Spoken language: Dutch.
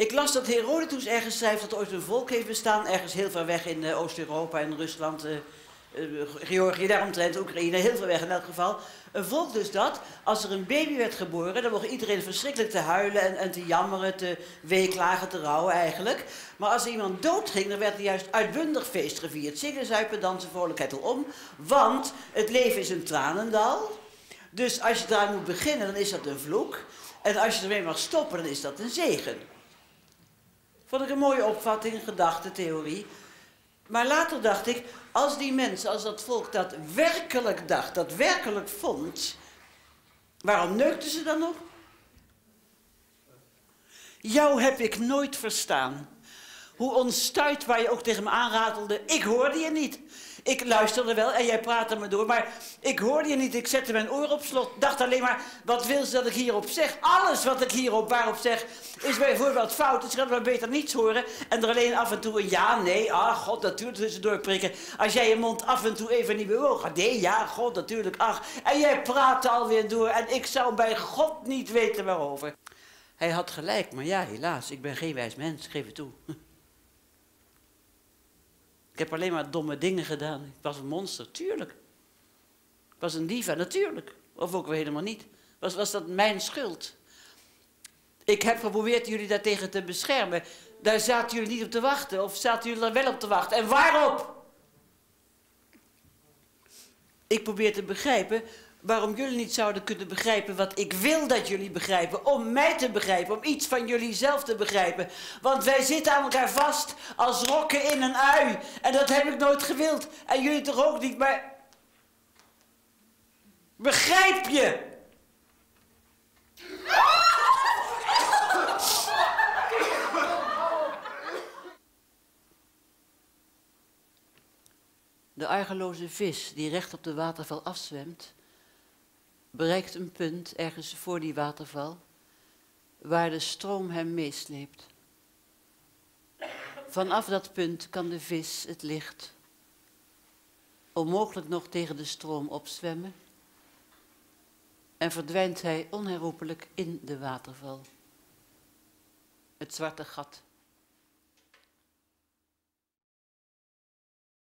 Ik las dat Herodotus ergens schrijft dat ooit een volk heeft bestaan, ergens heel ver weg in uh, Oost-Europa en Rusland, uh, uh, Georgië, daaromtrent, Oekraïne, heel ver weg in elk geval. Een volk dus dat, als er een baby werd geboren, dan mocht iedereen verschrikkelijk te huilen en, en te jammeren, te weeklagen, te rouwen eigenlijk. Maar als er iemand doodging, dan werd er juist uitbundig feest gevierd. Zingen, zuipen, dansen, vrolijkheid om. Want het leven is een tranendal. Dus als je daar moet beginnen, dan is dat een vloek. En als je ermee mag stoppen, dan is dat een zegen. Vond ik een mooie opvatting, gedachte, theorie. Maar later dacht ik, als die mensen, als dat volk dat werkelijk dacht, dat werkelijk vond, waarom neukten ze dan nog? Jou heb ik nooit verstaan. Hoe onstuit waar je ook tegen me aanratelde, ik hoorde je niet. Ik luisterde wel en jij praatte me door, maar ik hoorde je niet. Ik zette mijn oor op slot, dacht alleen maar, wat wil ze dat ik hierop zeg? Alles wat ik hierop waarop zeg, is bijvoorbeeld fout. Dus ik had maar beter niets horen en er alleen af en toe een ja, nee, ah, god, natuurlijk tussendoor prikken. Als jij je mond af en toe even niet bewoog, nee, ja, god, natuurlijk, ach. En jij praatte alweer door en ik zou bij god niet weten waarover. Hij had gelijk, maar ja, helaas, ik ben geen wijs mens, geef het toe. Heb alleen maar domme dingen gedaan. Ik was een monster, tuurlijk. Ik was een diva, natuurlijk. Of ook helemaal niet. Was, was dat mijn schuld? Ik heb geprobeerd jullie daartegen te beschermen. Daar zaten jullie niet op te wachten. Of zaten jullie er wel op te wachten? En waarop? Ik probeer te begrijpen waarom jullie niet zouden kunnen begrijpen wat ik wil dat jullie begrijpen. Om mij te begrijpen, om iets van jullie zelf te begrijpen. Want wij zitten aan elkaar vast als rokken in een ui. En dat heb ik nooit gewild. En jullie toch ook niet, maar... Begrijp je? De argeloze vis die recht op de waterval afzwemt bereikt een punt ergens voor die waterval waar de stroom hem meesleept. Vanaf dat punt kan de vis het licht onmogelijk nog tegen de stroom opzwemmen en verdwijnt hij onherroepelijk in de waterval. Het zwarte gat